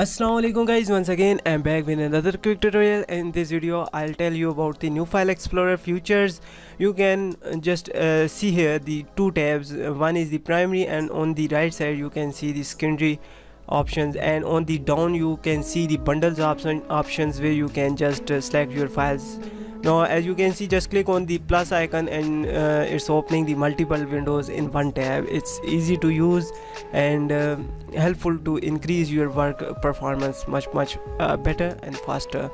Assalamualaikum guys. Once again I'm back with another quick tutorial. In this video I'll tell you about the new file explorer features. You can just uh, see here the two tabs. One is the primary and on the right side you can see the secondary options. And on the down you can see the bundles option options where you can just uh, select your files now as you can see just click on the plus icon and uh, it's opening the multiple windows in one tab. It's easy to use and uh, helpful to increase your work performance much much uh, better and faster.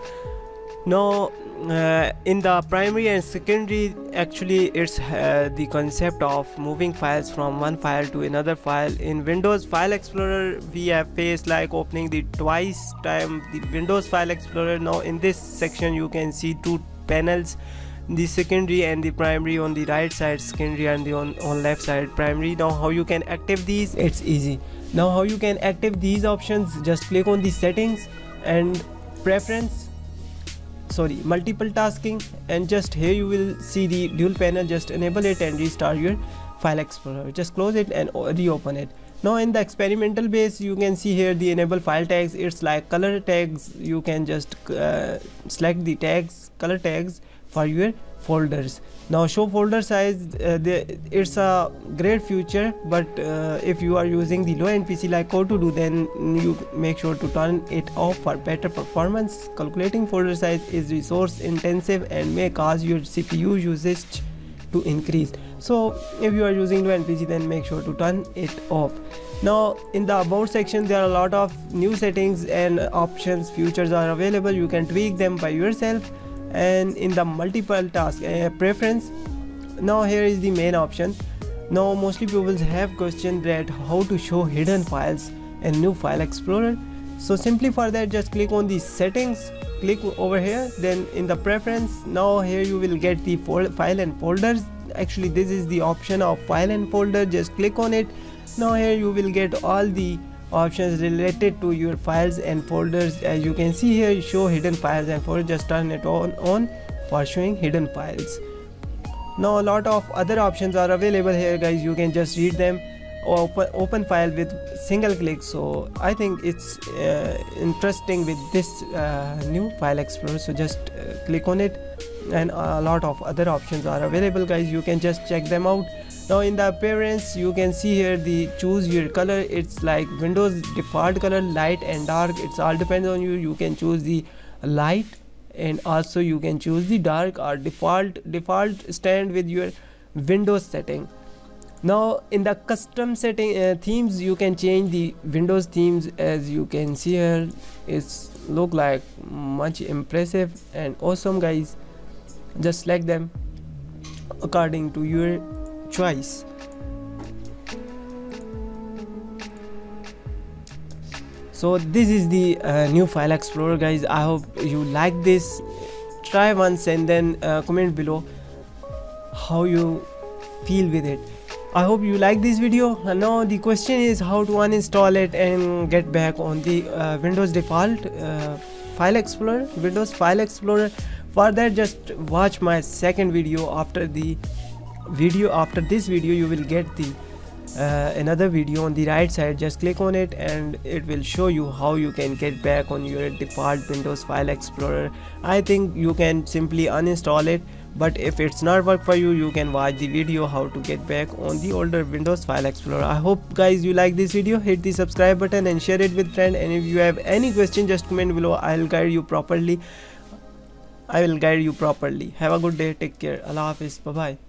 Now uh, in the primary and secondary actually it's uh, the concept of moving files from one file to another file. In windows file explorer we have faced like opening the twice time the windows file explorer. Now in this section you can see two panels the secondary and the primary on the right side secondary and the on, on left side primary. Now how you can active these? It's easy. Now how you can active these options? Just click on the settings and preference. Sorry multiple tasking. And just here you will see the dual panel. Just enable it and restart your file explorer. Just close it and reopen it. Now in the experimental base you can see here the enable file tags. It's like color tags. You can just uh, select the tags color tags for your folders. Now show folder size uh, the, it's a great feature but uh, if you are using the low end pc like Core2Duo then you make sure to turn it off for better performance. Calculating folder size is resource intensive and may cause your cpu usage to increase so if you are using low end pc then make sure to turn it off. Now in the about section there are a lot of new settings and options features are available. You can tweak them by yourself and in the multiple task uh, preference. Now here is the main option. Now mostly people have questioned that how to show hidden files in new file explorer. So simply for that just click on the settings click over here then in the preference. Now here you will get the file and folders actually this is the option of file and folder. Just click on it. Now here you will get all the options related to your files and folders. As you can see here show hidden files and folders. Just turn it on on for showing hidden files. Now a lot of other options are available here guys. You can just read them open open file with single click. So i think it's uh, interesting with this uh, new file explorer. So just uh, click on it. And a lot of other options are available guys. You can just check them out. Now in the appearance you can see here the choose your color. It's like windows default color light and dark. It's all depends on you. You can choose the light and also you can choose the dark or default default stand with your windows setting now in the custom setting uh, themes you can change the windows themes as you can see here it's look like much impressive and awesome guys just select them according to your choice. So this is the uh, new file explorer guys. I hope you like this. Try once and then uh, comment below how you feel with it. I hope you like this video. Now the question is how to uninstall it and get back on the uh, Windows default uh, file explorer, Windows file explorer. For that just watch my second video after the video after this video you will get the uh, another video on the right side just click on it and it will show you how you can get back on your default windows file explorer i think you can simply uninstall it but if it's not work for you you can watch the video how to get back on the older windows file explorer. I hope guys you like this video. Hit the subscribe button and share it with friend. And if you have any question just comment below. I'll guide you properly. I will guide you properly. Have a good day. Take care. Allah hafiz. Bye bye